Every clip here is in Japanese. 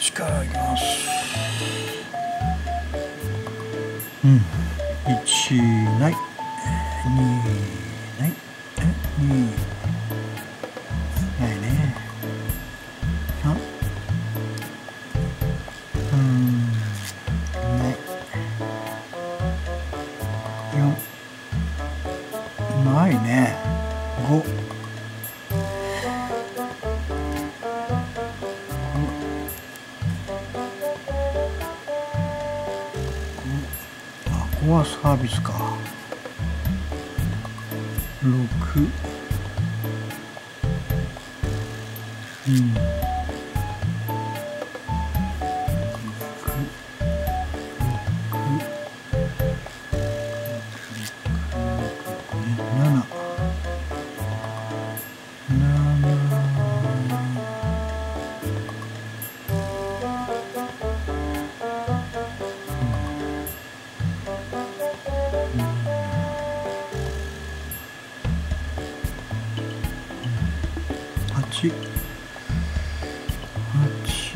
1からいきます。うん。1ない。2ない。2ここはサービスか。6うん。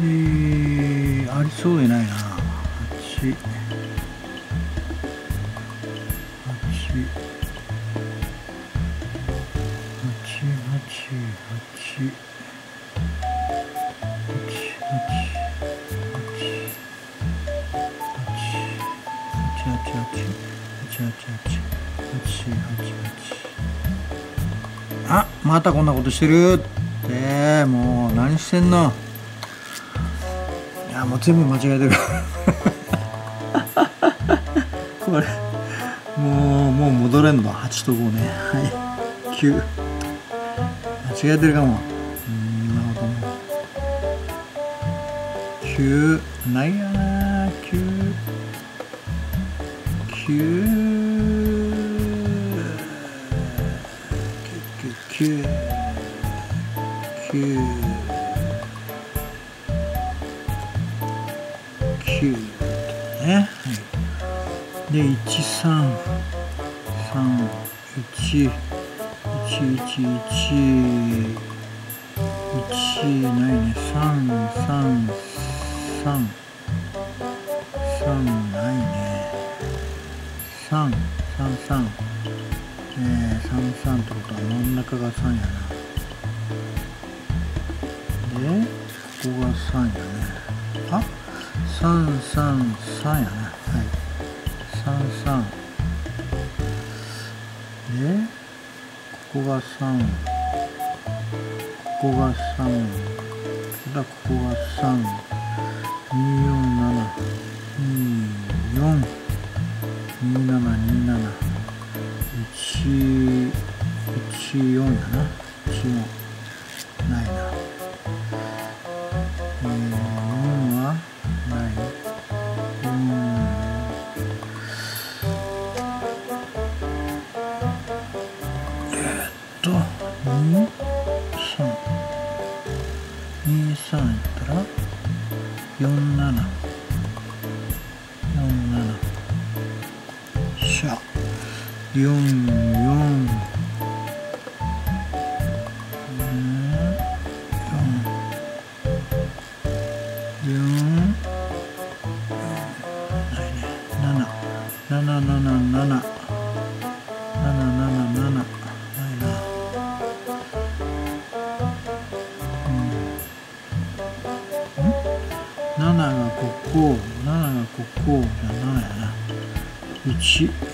八ありそうでないな。八八八八あまたこんなことしてるってもう何してんのもう全部間違えてるこれも。うもう戻れんの8と5ね。はい。9間違えてるかも。うんなるほど。ね9ないやな9 9 9 9 9で1 3 3 1 1 1 1 1ないね3 3 3 3ないね3 3 3えー、33ってことは真ん中が3やなでここが3やねあ333やなはい33でここが3ここが3だここが3 247 24 2727 1 14やな。14 447がここ7がここじゃないな1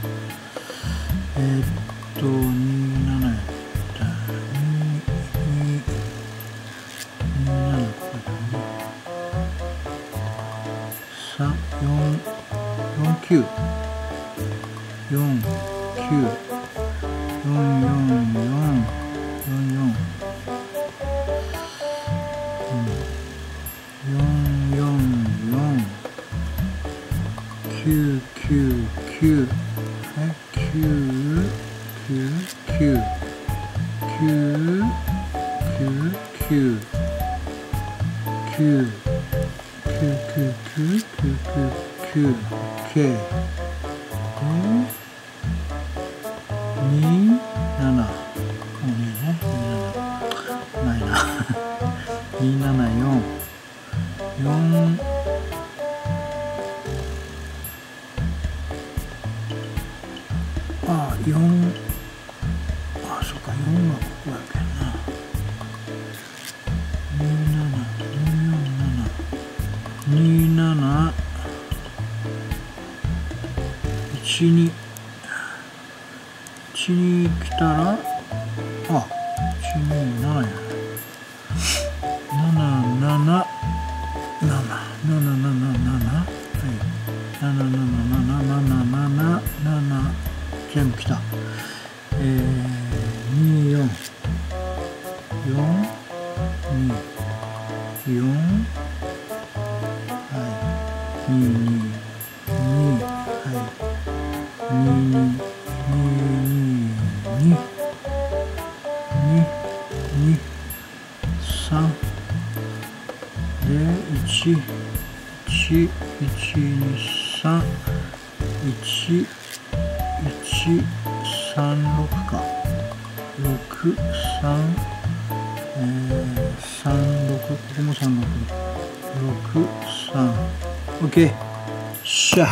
자, 4, 4큐 4큐 4, 4, 4, 4, 4 Q Q Q Q Q Q Q Q Q Q 9999999二七もいいね。二七ないな。二七四四。あ四。あそっか。四はここだけ。ちにちに来たらあちに7や。777 7777はい。777777全部来た。えー、24 4 2 4はい。22 23で1 1 1 2 3 1 1 3 6か6。3。え、36ここも36 6 3 OK しゃ